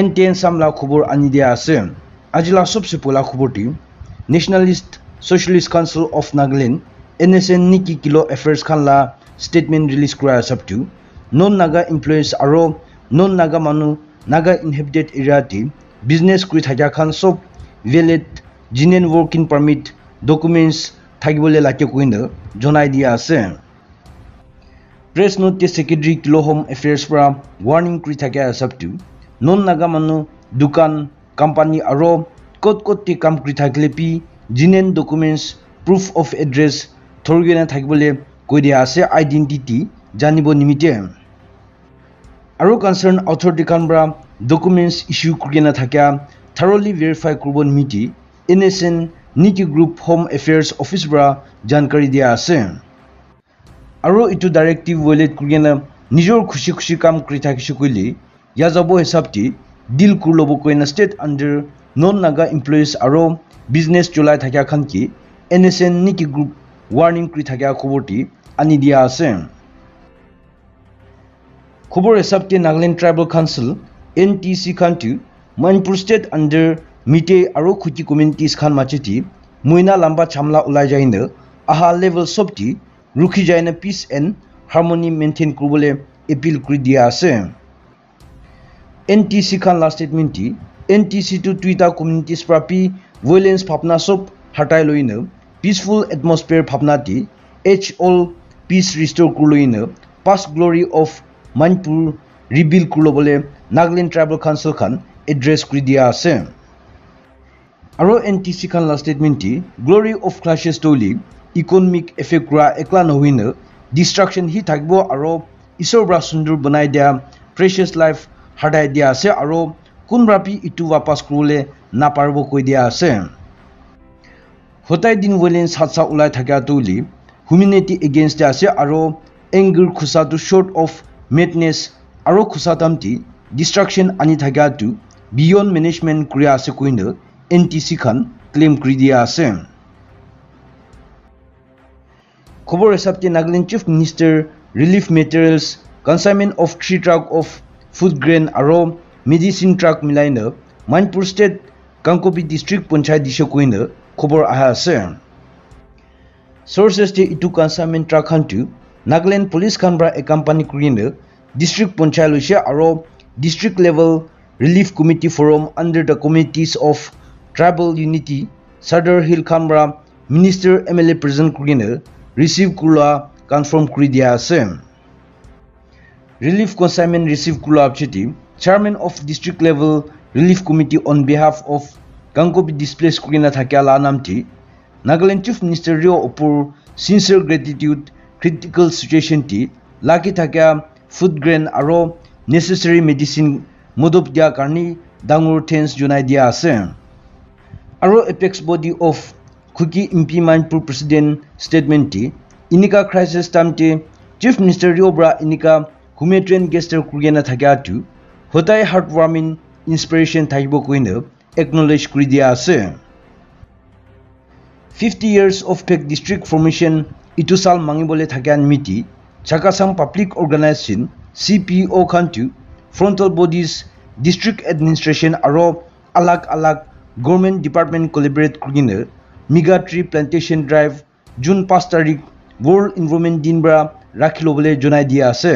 NTN সামলা খবর আনি দিয়া আছে আজিলা সবসে পোলা খবরটি nationalist socialist council of Nagaland NSN নিকি কিলো এফেয়ার্স খানলা স্টেটমেন্ট রিলিজ করা সবটু নন নাগা এমপ্লয়িজ আর নন নাগা মানু নাগা ইনহেবিটেড এরিয়াটি বিজনেস করে থাকা খান সব ভেলিড জিনেন ওয়ার্কিং পারমিট ডকুমেন্টস থাকিবলৈ লাগে কইনে জনাই দিয়া আছে প্ৰেছ নোটে ছেক্ৰেটাৰী কিলো হোম এফেয়াৰ্ছ পৰা ৱাৰ্ণিং কৰি থাকে সবটো মানুহ দোকান কোম্পানী আৰু ক'ত ক'ত কাম কৰি থাকিলে পি জিনেন ডকুমেণ্টছ প্ৰুফ অফ এড্ৰেছ থৰগেনে থাকিবলৈ কৈ দিয়া আছে আইডেণ্টিটি জানিব নিমিত্তে আৰু কনচাৰ্ণ অথৰিটিখন পৰা ডকুমেণ্টছ ইছ্যু কৰি নাথাকে থাৰলি ভেৰিফাই কৰিব নিমিত্তে এন এছ এন নিকি গ্ৰুপ হোম এফেয়াৰ্ছ অফিচ পৰা জানকাৰী দিয়া আছে আৰু এইটো ডাইৰেক্টিভ ৱেলেট কৰি নিজৰ খুচি খুচি কাম কৰি থাকিছে কৈলে যাব হিচাপটি ডিল কৰি ল'ব কৈনে state under non Naga employees আৰু বিজনেছ চলাই থকা খানকি এন এছ এন নিকি গ্ৰুপ ৱাৰ্ণিং কৰি থকা খবৰটি আনি দিয়া আছে খবৰ হিচাপটি Nagaland tribal council N T C খানটো Manipur state under Meitei আৰু খুটি কমিউনিটিজ খান মাচিটি মইনা লাম্বা চামলা ওলাই যায়নে আহা লেভেল সবটি রুখি যায়নে পিস এণ্ড হারমোনি মেইনটেইন কৰিবলৈ এপিল কৰি দিয়া আছে এন টি চি খান লাষ্ট ষ্টেটমেণ্টটি এন টি চি টু টুইটা কমিউনিটিজ পৰা পি ভাইলেন্স ভাৱনা চব হটাই লৈনে পিচফুল এটমস্ফিয়াৰ ভাৱনাটি এইচ অল পিচ ৰিষ্ট'ৰ কৰি লৈনে পাছ গ্ল'ৰি অফ মণিপুৰ ৰিবিল কৰি ল'বলৈ নাগালেণ্ড ট্ৰাইবেল কাউন্সিল খান এড্ৰেছ কৰি দিয়া আছে আৰু এন টি চি খান লাষ্ট ষ্টেটমেণ্টটি গ্ল'ৰি অফ ক্লাছেছ টলি ইকনমিক এফেক্ট কৰা একলা নহয়নে ডিষ্ট্ৰাকশ্যন সি থাকিব বনাই দিয়া আছে আৰু কোনবাপি ইটো ৱাপাছ কৰিবলৈ নাপাৰিব কৈ দিয়া আছে। সদায় দিন ৱেলেঞ্চ হাত চা ওলাই থকা তুলি হিউমেনিটি এগেইনষ্ট আছে আৰু এংগাৰ খোচাটো শ্বৰ্ট অফ মেডনেছ আৰু খোচাতামটি ডিষ্ট্ৰাকশ্যন আনি থকাটো বিয়ণ্ড মেনেজমেণ্ট কৰি আছে কৈনে এন টি চি খান ক্লেইম কৰি দিয়া আছে। খবৰ হিচাপে Nagaland chief minister relief materials consignment of three truck of food grain আৰু মেডিচিন ট্ৰাক মিলাইনে মণিপুৰ ষ্টেট কাংকপি ডিষ্ট্ৰিক্ট পঞ্চায়ত দিছে কৈনে খবৰ অহা আছে চৰ্চেছে ইটো কনচাইনমেণ্ট ট্ৰাক খানটো নাগালেণ্ড পুলিচ খান পৰা একাম্পানী কৰিনে ডিষ্ট্ৰিক্ট পঞ্চায়ত লৈছে আৰু district level relief committee forum under the committees of tribal unity Sadar hill খান পৰা minister M L A present কৰিনে receive কৰা কনফাৰ্ম কৰি দিয়া আছে ৰিলিফ কনচাইনমেণ্ট ৰিচিভ কৰা আপচিটি chairman of district level relief committee on behalf of Kangpokpi displace কৰি নাথাকে লা নামটি নাগালেণ্ড চিফ মিনিষ্টাৰীয় ওপৰ চিনচিয়াৰ গ্ৰেটিটিউড ক্ৰিটিকেল চিটুৱেশ্যনটি লাগি থকা ফুড গ্ৰেইন আৰু নেচেচাৰী মেডিচিন মদত দিয়াৰ কাৰণে ডাঙৰ থেংকছ জনাই দিয়া আছে আৰু apex body of Kuki Inpi Manipur president ষ্টেটমেণ্টটি ইনিকা ক্ৰাইচিছ টাইমতে চিফ মিনিষ্টাৰীয় পৰা ইনিকা হুমেট্ৰেন গেষ্টৰ কৰি নাথাকাটো সদায় হাৰ্ট ৱাৰ্মিং ইনস্পিৰেশ্যন থাকিব কৈনে একনলেজ কৰি দিয়া আছে। Fifty years of Phek district formation ইটো চাল মাঙিবলৈ থকা নিমিত্তে Chakhesang public organisation C P O' খানটো frontal bodies district administration আৰু আলাগ আলাগ government department collaborate কৰিনে mega tree plantation drive June পাঁচ তাৰিখ ৱৰ্ল্ড ইনভাৰমেণ্ট দিন পৰা ৰাখি ল'বলৈ জনাই দিয়া আছে।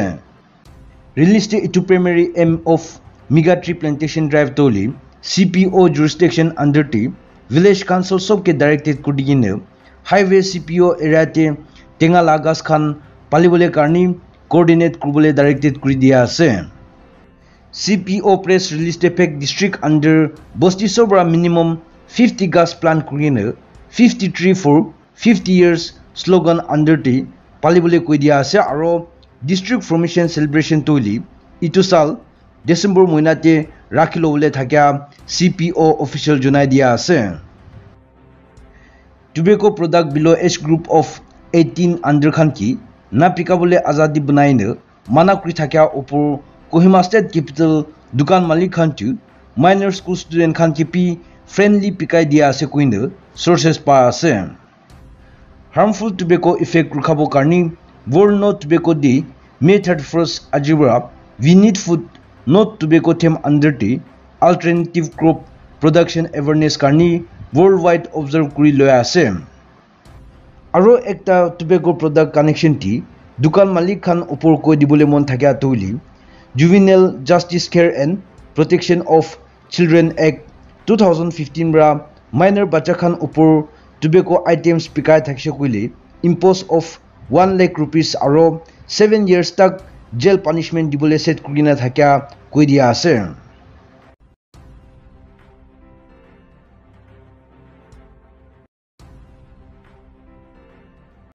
ৰিলিজতে এইটো primary aim of mega tree plantation drive তলি চি পি অ' জুৰিষ্টেকশ্যন আণ্ডাৰটি ভিলেজ কাউন্সিল চবকে ডাইৰেক্টেড কৰি কিনে হাইৱে চি পি অ' এৰিয়াতে টেঙালা গাছ খান পালিবলৈ কাৰণে কোঅৰ্ডিনেট কৰিবলৈ ডাইৰেক্টেড কৰি দিয়া আছে চি পি অ' প্ৰেছ ৰিলিজতে ফেক ডিষ্ট্ৰিক্ট আণ্ডাৰ বস্তিছৰ পৰা মিনিমাম ফিফটি গাছ plan কৰিনে fifty three district formation celebration তৈলি ইটো চাল ডিচেম্বৰ মহিনাতে ৰাখি ল'বলৈ থকা চি পি অ' অফিচিয়েল জনাই দিয়া আছে tobacco product below' age group of eighteen under খান কি না পিকাবলৈ আজাদী বনাইনে মানা কৰি থকা ওপৰ কহিমা ষ্টেট কেপিটেল দোকান মালিক খানটো মাইনৰ স্কুল ষ্টুডেণ্ট খান কি পি ফ্ৰেণ্ডলি পিকাই দিয়া আছে কৈনে চৰ্চেছ পা আছে harmful tobacco effect ৰখাবৰ world not tobacco day May thirty first আজিৰ পৰা we need food not tobacco theme আণ্ডাৰটি alternative crop production awareness karni worldwide observe kuri loi ase aro ekta tobacco product connection ti dukan malik khan upor koi dibole mon thakya toili juvenile justice care and protection of children act 2015 ra minor bacha khan upor tobacco items pikai thakse koile impose 1 lakh rupees aro 7 years tak jail punishment dibole set kurina thakya koi dia ase